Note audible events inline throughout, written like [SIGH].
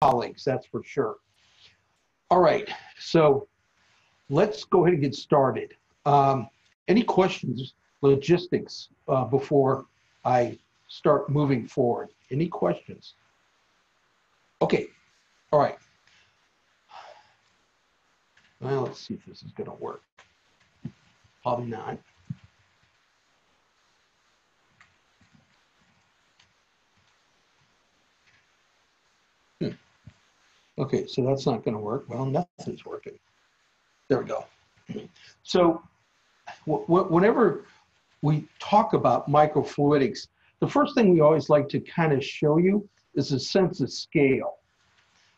colleagues, that's for sure. All right, so let's go ahead and get started. Um, any questions, logistics, uh, before I start moving forward? Any questions? Okay, all right. Well, let's see if this is going to work. Probably not. Okay, so that's not going to work. Well, nothing's working. There we go. So whenever we talk about microfluidics, the first thing we always like to kind of show you is a sense of scale.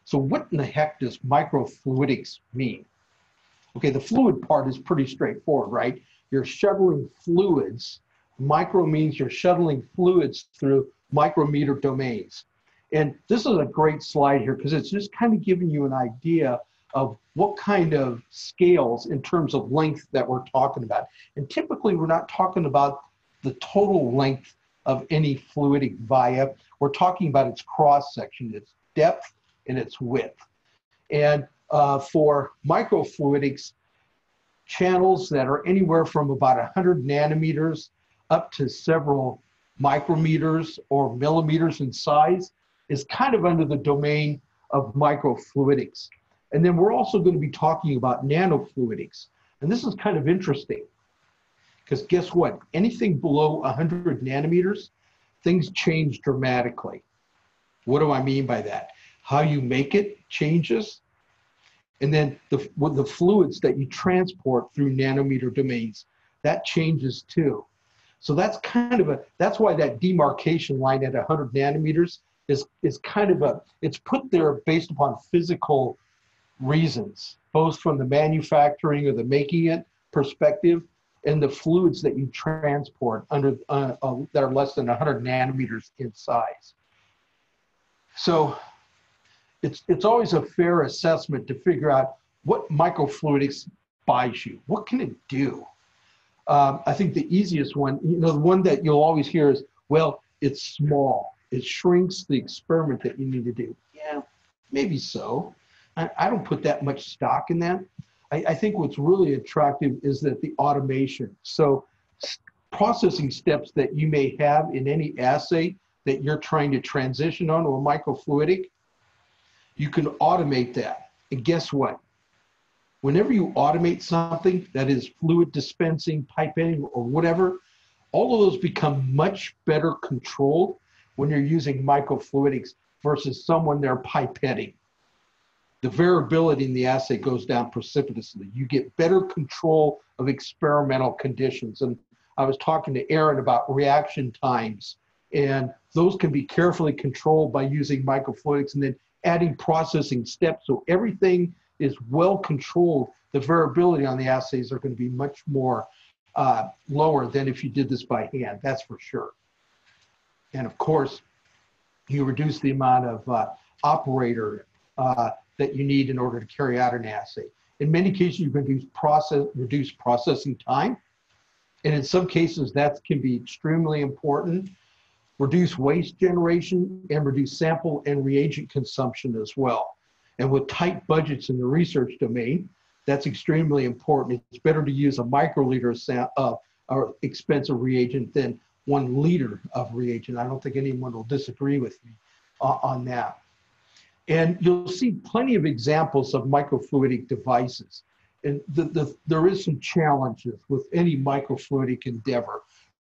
So what in the heck does microfluidics mean? Okay, the fluid part is pretty straightforward, right? You're shuttling fluids. Micro means you're shuttling fluids through micrometer domains. And this is a great slide here because it's just kind of giving you an idea of what kind of scales in terms of length that we're talking about. And typically we're not talking about the total length of any fluidic via. We're talking about its cross section, its depth and its width. And uh, for microfluidics, channels that are anywhere from about 100 nanometers up to several micrometers or millimeters in size is kind of under the domain of microfluidics. And then we're also going to be talking about nanofluidics. And this is kind of interesting because guess what? Anything below 100 nanometers, things change dramatically. What do I mean by that? How you make it changes. And then the, the fluids that you transport through nanometer domains, that changes too. So that's kind of a, that's why that demarcation line at 100 nanometers is, is kind of a, it's put there based upon physical reasons, both from the manufacturing or the making it perspective and the fluids that you transport under uh, uh, that are less than 100 nanometers in size. So it's, it's always a fair assessment to figure out what microfluidics buys you. What can it do? Um, I think the easiest one, you know, the one that you'll always hear is, well, it's small. It shrinks the experiment that you need to do. Yeah, maybe so. I, I don't put that much stock in that. I, I think what's really attractive is that the automation. So processing steps that you may have in any assay that you're trying to transition on to a microfluidic, you can automate that. And guess what? Whenever you automate something that is fluid dispensing, pipetting, or whatever, all of those become much better controlled when you're using microfluidics versus someone they're pipetting the variability in the assay goes down precipitously. You get better control of experimental conditions. And I was talking to Aaron about reaction times, and those can be carefully controlled by using microfluidics and then adding processing steps. So everything is well controlled. The variability on the assays are going to be much more uh, lower than if you did this by hand, that's for sure. And of course, you reduce the amount of uh, operator uh, that you need in order to carry out an assay. In many cases, you can reduce, process, reduce processing time. And in some cases, that can be extremely important. Reduce waste generation and reduce sample and reagent consumption as well. And with tight budgets in the research domain, that's extremely important. It's better to use a microliter of uh, expensive reagent than one liter of reagent. I don't think anyone will disagree with me uh, on that. And you'll see plenty of examples of microfluidic devices. And the, the, there is some challenges with any microfluidic endeavor,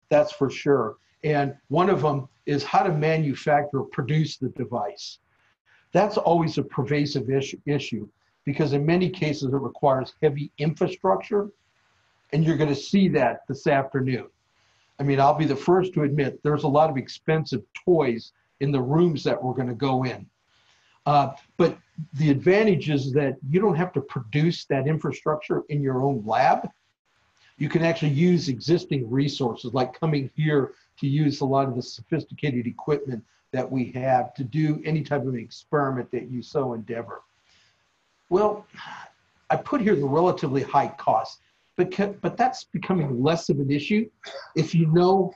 that's for sure. And one of them is how to manufacture or produce the device. That's always a pervasive issue, issue because in many cases it requires heavy infrastructure, and you're going to see that this afternoon. I mean, I'll be the first to admit there's a lot of expensive toys in the rooms that we're going to go in. Uh, but the advantage is that you don't have to produce that infrastructure in your own lab. You can actually use existing resources like coming here to use a lot of the sophisticated equipment that we have to do any type of experiment that you so endeavor. Well, I put here the relatively high cost, but, but that's becoming less of an issue if you know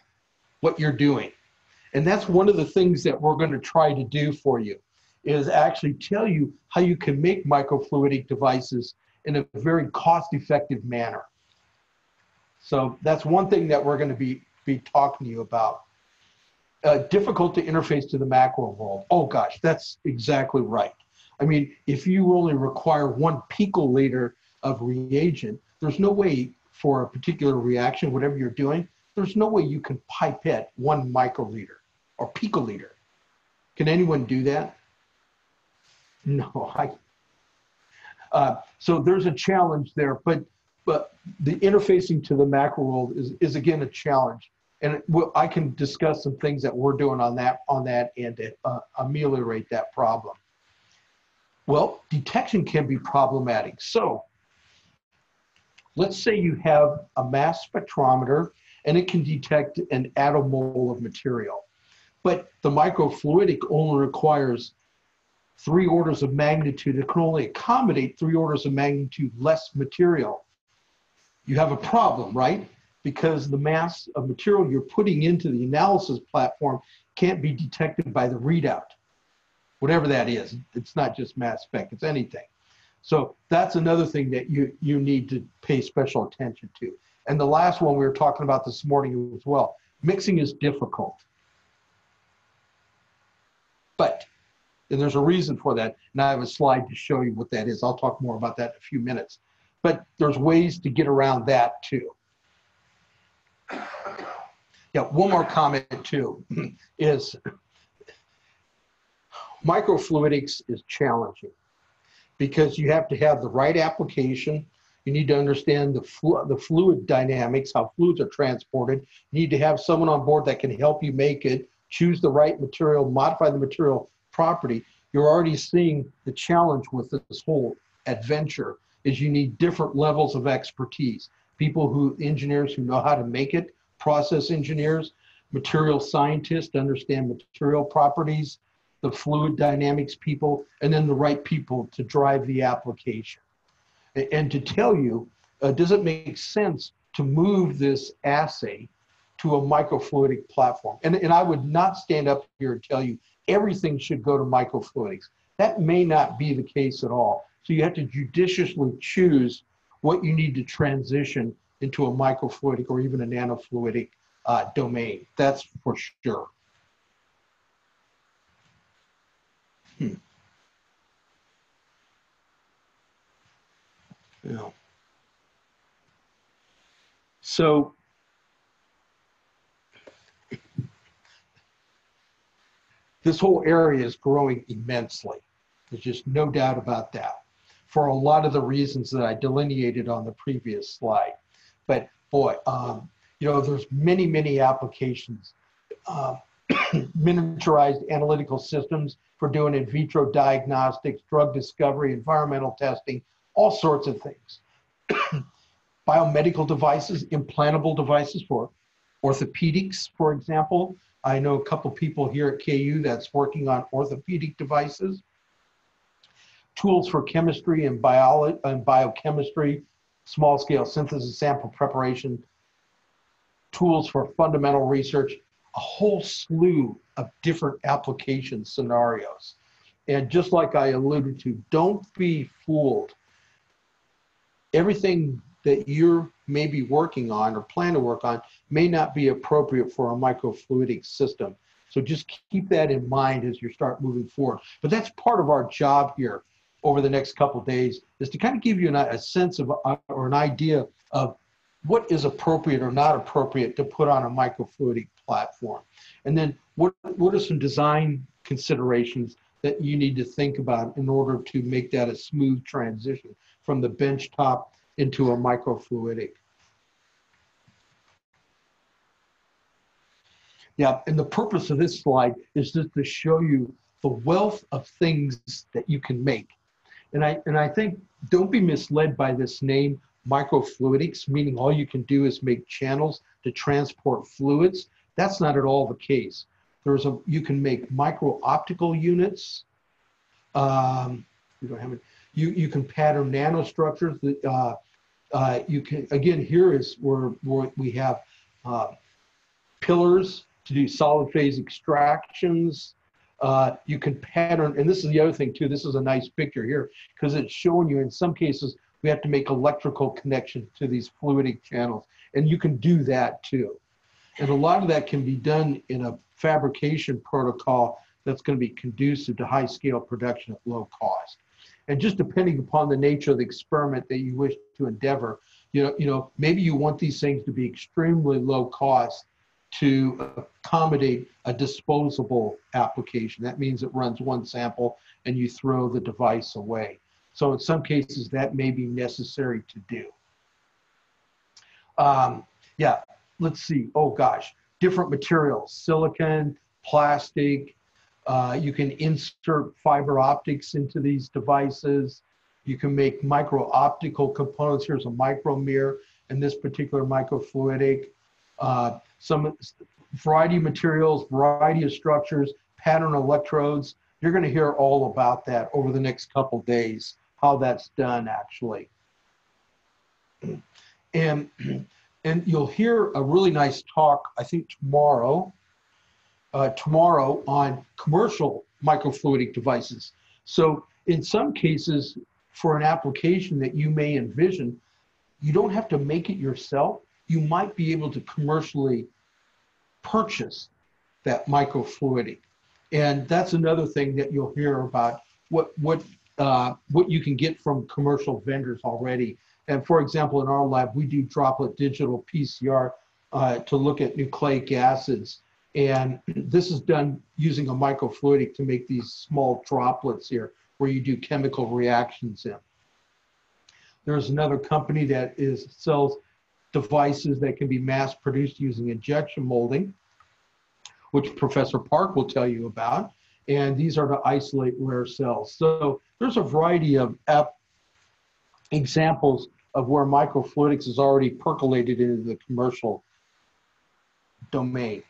what you're doing. And that's one of the things that we're going to try to do for you is actually tell you how you can make microfluidic devices in a very cost effective manner. So that's one thing that we're going to be, be talking to you about. Uh, difficult to interface to the macro world. Oh gosh, that's exactly right. I mean, if you only require one picoliter of reagent, there's no way for a particular reaction, whatever you're doing, there's no way you can pipette one microliter or picoliter. Can anyone do that? No, [LAUGHS] I. Uh, so there's a challenge there, but but the interfacing to the macro world is is again a challenge, and I can discuss some things that we're doing on that on that and to uh, ameliorate that problem. Well, detection can be problematic. So let's say you have a mass spectrometer and it can detect an attomole of material. But the microfluidic only requires three orders of magnitude. It can only accommodate three orders of magnitude less material. You have a problem, right? Because the mass of material you're putting into the analysis platform can't be detected by the readout, whatever that is. It's not just mass spec, it's anything. So that's another thing that you, you need to pay special attention to. And the last one we were talking about this morning as well mixing is difficult. But, and there's a reason for that. And I have a slide to show you what that is. I'll talk more about that in a few minutes. But there's ways to get around that too. Yeah, one more comment too [CLEARS THROAT] is microfluidics is challenging because you have to have the right application. You need to understand the, flu- the fluid dynamics, how fluids are transported. You need to have someone on board that can help you make it, choose the right material, modify the material property. You're already seeing the challenge with this whole adventure is you need different levels of expertise. People who, engineers who know how to make it, process engineers, material scientists understand material properties, the fluid dynamics people, and then the right people to drive the application. And to tell you, uh, does it make sense to move this assay to a microfluidic platform? And, and I would not stand up here and tell you everything should go to microfluidics. That may not be the case at all. So you have to judiciously choose what you need to transition into a microfluidic or even a nanofluidic uh, domain. That's for sure. Hmm. Yeah. So this whole area is growing immensely. There's just no doubt about that for a lot of the reasons that I delineated on the previous slide. But boy, um, you know, there's many, many applications. Uh, [COUGHS] miniaturized analytical systems for doing in vitro diagnostics, drug discovery, environmental testing, all sorts of things. [COUGHS] Biomedical devices, implantable devices for orthopedics, for example. I know a couple people here at KU that's working on orthopedic devices. Tools for chemistry and, bio- and biochemistry, small scale synthesis, sample preparation, tools for fundamental research, a whole slew of different application scenarios. And just like I alluded to, don't be fooled. Everything that you're maybe working on or plan to work on may not be appropriate for a microfluidic system. So just keep that in mind as you start moving forward. But that's part of our job here over the next couple days is to kind of give you an, a sense of uh, or an idea of what is appropriate or not appropriate to put on a microfluidic platform. And then what, what are some design considerations that you need to think about in order to make that a smooth transition from the bench top into a microfluidic. Yeah, and the purpose of this slide is just to show you the wealth of things that you can make. And I, and I think don't be misled by this name microfluidics, meaning all you can do is make channels to transport fluids. That's not at all the case. There's a you can make micro optical units. Um, we don't have it. You you can pattern nanostructures. That uh, uh, you can again here is where, where we have uh, pillars to do solid phase extractions. Uh, you can pattern, and this is the other thing too. This is a nice picture here because it's showing you in some cases we have to make electrical connections to these fluidic channels, and you can do that too. And a lot of that can be done in a fabrication protocol that's going to be conducive to high scale production at low cost. And just depending upon the nature of the experiment that you wish to endeavor, you know, you know, maybe you want these things to be extremely low cost to accommodate a disposable application. That means it runs one sample and you throw the device away. So in some cases that may be necessary to do. Um, yeah, let's see. Oh gosh, different materials, silicon, plastic. Uh, you can insert fiber optics into these devices. You can make micro optical components. Here's a micromirror and this particular microfluidic. Uh, some variety of materials, variety of structures, pattern electrodes. You're going to hear all about that over the next couple days, how that's done actually. And, and you'll hear a really nice talk, I think tomorrow, uh, tomorrow on commercial microfluidic devices. So in some cases, for an application that you may envision, you don't have to make it yourself. You might be able to commercially purchase that microfluidic. And that's another thing that you'll hear about what, what, uh, what you can get from commercial vendors already. And for example, in our lab, we do droplet digital PCR uh, to look at nucleic acids. And [CLEARS THROAT] this is done using a microfluidic to make these small droplets here where you do chemical reactions in. There's another company that is sells devices that can be mass produced using injection molding, which Professor Park will tell you about. And these are to isolate rare cells. So there's a variety of examples of where microfluidics is already percolated into the commercial domain.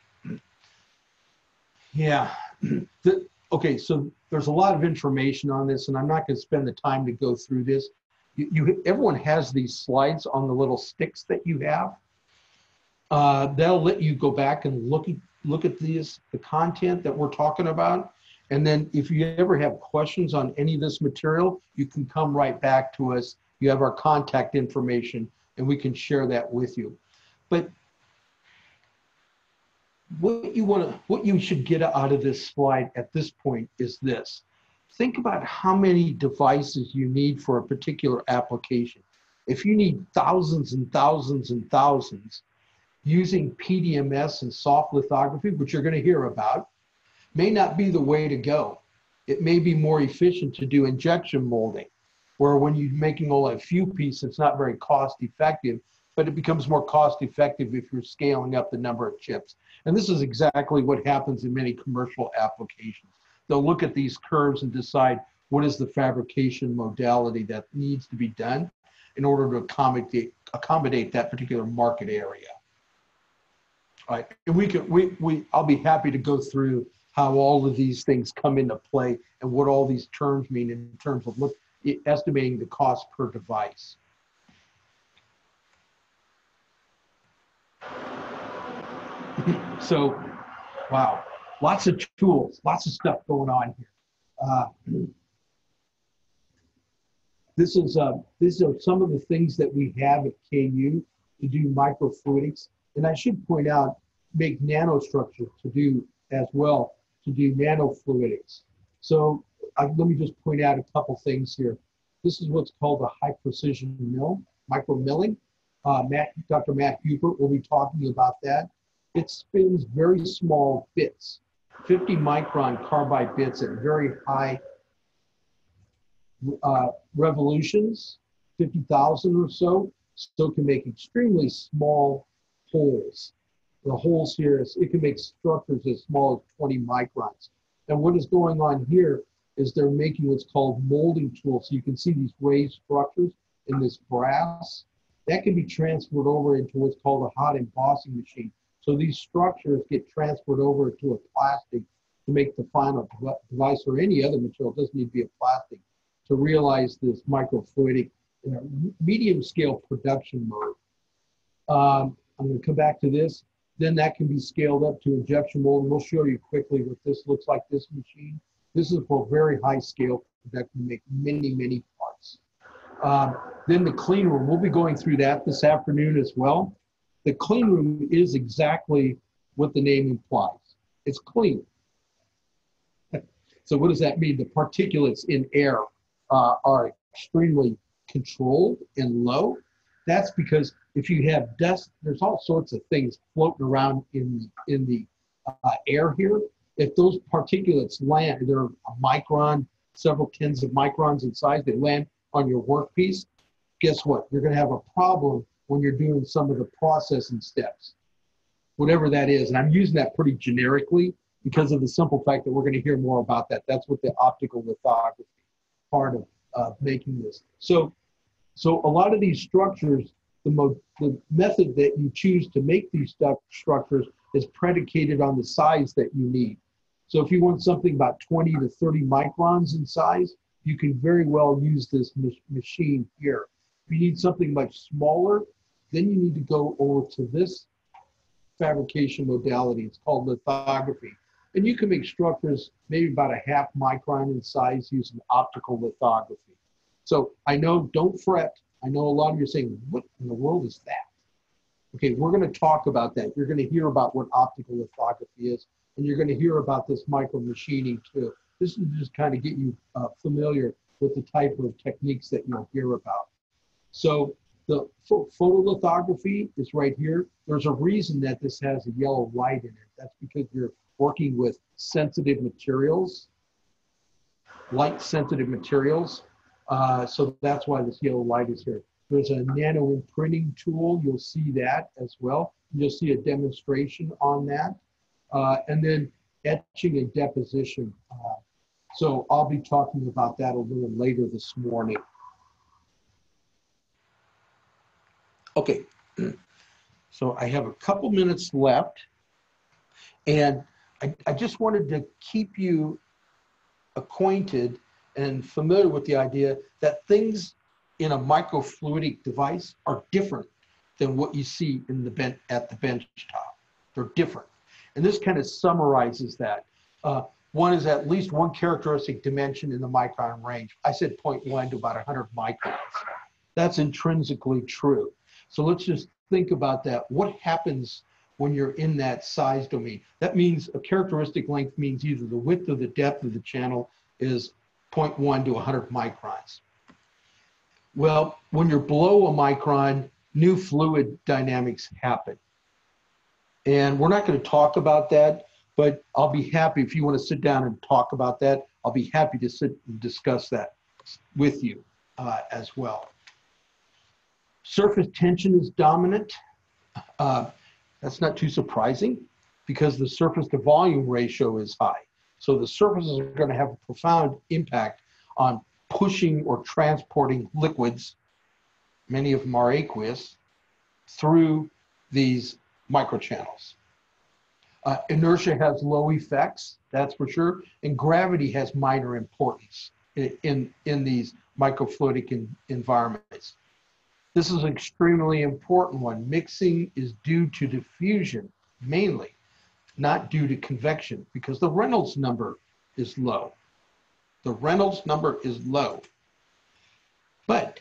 Yeah. [CLEARS THROAT] The, okay, so there's a lot of information on this, and I'm not going to spend the time to go through this you, you everyone has these slides on the little sticks that you have. Uh, they'll let you go back and look at look at these the content that we're talking about. And then if you ever have questions on any of this material, you can come right back to us. You have our contact information and we can share that with you. But what you want to what you should get out of this slide at this point is this think about how many devices you need for a particular application. If you need thousands and thousands and thousands, using PDMS and soft lithography, which you're going to hear about, may not be the way to go. It may be more efficient to do injection molding, where when you're making only a few pieces, it's not very cost effective, but it becomes more cost effective if you're scaling up the number of chips. And this is exactly what happens in many commercial applications they'll look at these curves and decide what is the fabrication modality that needs to be done in order to accommodate accommodate that particular market area. All right, and we can we we I'll be happy to go through how all of these things come into play and what all these terms mean in terms of look estimating the cost per device. [LAUGHS] so, wow lots of tools, lots of stuff going on here. Uh, [CLEARS THROAT] this is uh, these are some of the things that we have at KU to do microfluidics, and I should point out make nanostructure to do as well to do nanofluidics. So uh, let me just point out a couple things here. This is what's called a high precision mill, micro milling. Uh, Matt, Dr. Matt Hupert will be talking about that. It spins very small bits. 50 micron carbide bits at very high uh, revolutions, 50,000 or so, so it can make extremely small holes. The holes here, is, it can make structures as small as 20 microns. And what is going on here is they're making what's called molding tools. So you can see these raised structures in this brass. That can be transferred over into what's called a hot embossing machine. So these structures get transferred over to a plastic to make the final device or any other material, it doesn't need to be a plastic, to realize this microfluidic medium scale production mode. Um, I'm going to come back to this. Then that can be scaled up to injection molding. We'll show you quickly what this looks like, this machine. This is for very high scale that can make many, many parts. Um, then the clean room, we'll be going through that this afternoon as well. The clean room is exactly what the name implies. It's clean. So what does that mean? The particulates in air uh, are extremely controlled and low. That's because if you have dust, there's all sorts of things floating around in in the uh, air here. If those particulates land, they're a micron, several tens of microns in size, they land on your workpiece. Guess what? You're going to have a problem when you're doing some of the processing steps, whatever that is. And I'm using that pretty generically because of the simple fact that we're going to hear more about that. That's what the optical lithography part of uh, making this. So, so a lot of these structures, the, mo- the method that you choose to make these stuff structures is predicated on the size that you need. So if you want something about 20 to 30 microns in size, you can very well use this machine here. If you need something much smaller, then you need to go over to this fabrication modality. It's called lithography. And you can make structures maybe about a half micron in size using optical lithography. So I know, don't fret. I know a lot of you are saying, what in the world is that? Okay, we're going to talk about that. You're going to hear about what optical lithography is, and you're going to hear about this micro machining too. This is just kind of get you uh, familiar with the type of techniques that you'll hear about. So the photolithography is right here. There's a reason that this has a yellow light in it. That's because you're working with sensitive materials, light sensitive materials. Uh, so that's why this yellow light is here. There's a nano imprinting tool. You'll see that as well. You'll see a demonstration on that. Uh, and then etching and deposition. Uh, so I'll be talking about that a little later this morning. Okay, [CLEARS THROAT] so I have a couple minutes left. And I, I just wanted to keep you acquainted and familiar with the idea that things in a microfluidic device are different than what you see in the bench at the bench top. They're different. And this kind of summarizes that. Uh, one is at least one characteristic dimension in the micron range. I said 0.1 to about 100 microns. That's intrinsically true. So let's just think about that. What happens when you're in that size domain. That means a characteristic length means either the width or the depth of the channel is 0.1 to 100 microns. Well, when you're below a micron, new fluid dynamics happen. And we're not going to talk about that, but I'll be happy if you want to sit down and talk about that. I'll be happy to sit and discuss that with you uh, as well. Surface tension is dominant. Uh, that's not too surprising because the surface to volume ratio is high. So the surfaces are going to have a profound impact on pushing or transporting liquids, many of them are aqueous, through these microchannels. Uh, inertia has low effects, that's for sure, and gravity has minor importance in, in, in these microfluidic in, environments. This is an extremely important one. Mixing is due to diffusion mainly, not due to convection, because the Reynolds number is low. The Reynolds number is low. But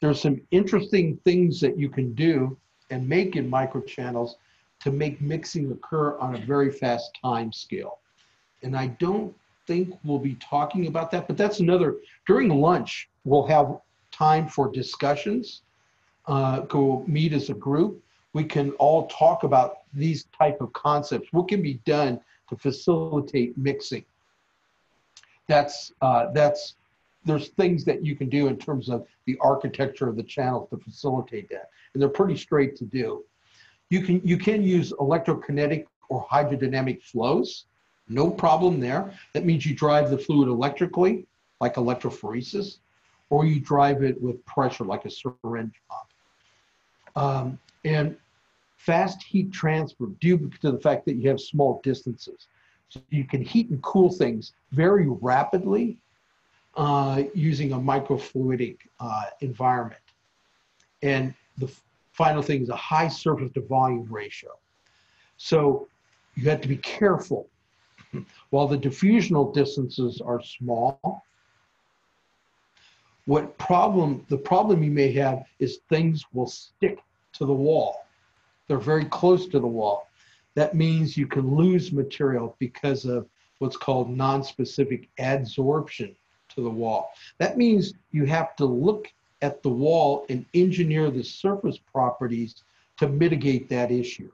there's some interesting things that you can do and make in microchannels to make mixing occur on a very fast time scale. And I don't think we'll be talking about that, but that's another, during lunch, we'll have time for discussions uh, go meet as a group, we can all talk about these type of concepts. What can be done to facilitate mixing? That's uh, that's there's things that you can do in terms of the architecture of the channel to facilitate that, and they're pretty straight to do. You can you can use electrokinetic or hydrodynamic flows, no problem there. That means you drive the fluid electrically, like electrophoresis, or you drive it with pressure, like a syringe pump. Um, and fast heat transfer due to the fact that you have small distances. So you can heat and cool things very rapidly uh, using a microfluidic uh, environment. And the final thing is a high surface to volume ratio. So you have to be careful. While the diffusional distances are small, what problem, the problem you may have is things will stick to the wall. They're very close to the wall. That means you can lose material because of what's called non-specific adsorption to the wall. That means you have to look at the wall and engineer the surface properties to mitigate that issue.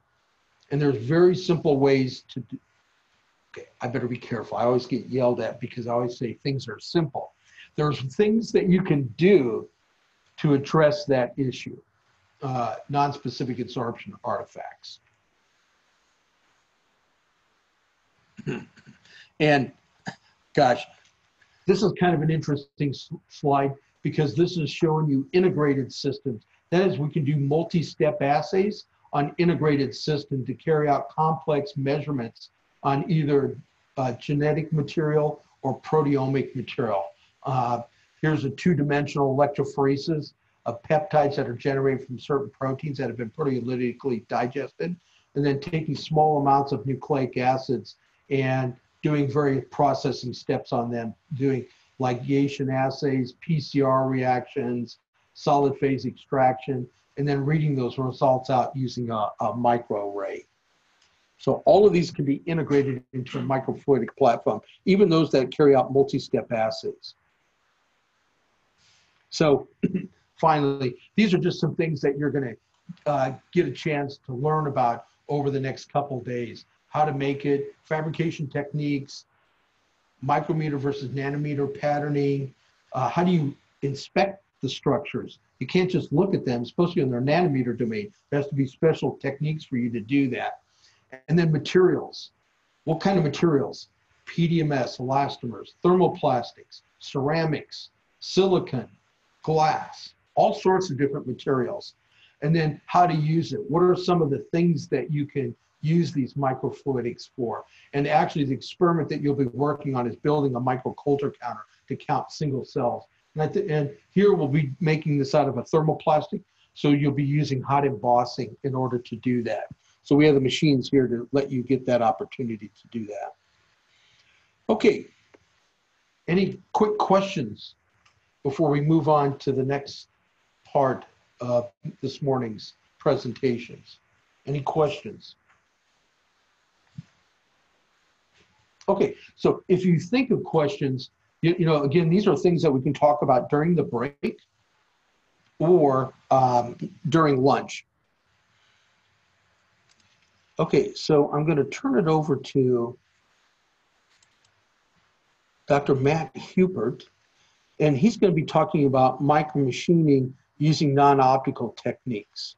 And there's very simple ways to do. Okay, I better be careful. I always get yelled at because I always say things are simple. There's things that you can do to address that issue, uh, non-specific adsorption artifacts. and gosh, this is kind of an interesting slide because this is showing you integrated systems. That is, we can do multi-step assays on integrated system to carry out complex measurements on either uh, genetic material or proteomic material. Uh, here's a two-dimensional electrophoresis of peptides that are generated from certain proteins that have been proteolytically digested, and then taking small amounts of nucleic acids and doing various processing steps on them, doing ligation assays, PCR reactions, solid phase extraction, and then reading those results out using a, a microarray. So all of these can be integrated into a microfluidic platform, even those that carry out multi-step assays. So [CLEARS THROAT] finally, these are just some things that you're gonna uh, get a chance to learn about over the next couple days. How to make it, fabrication techniques, micrometer versus nanometer patterning, uh, how do you inspect the structures. You can't just look at them, especially in their nanometer domain. There has to be special techniques for you to do that. And then materials. What kind of materials? PDMS, elastomers, thermoplastics, ceramics, silicon, glass, all sorts of different materials. And then how to use it. What are some of the things that you can use these microfluidics for? And actually the experiment that you'll be working on is building a microcoulter counter to count single cells. And, and here we'll be making this out of a thermoplastic. So you'll be using hot embossing in order to do that. So we have the machines here to let you get that opportunity to do that. Okay. Any quick questions before we move on to the next part of this morning's presentations? Any questions? Okay, so if you think of questions, you, you know, again, these are things that we can talk about during the break or um, during lunch. Okay, so I'm going to turn it over to Dr. Matt Hupert, and he's going to be talking about micromachining using non-optical techniques.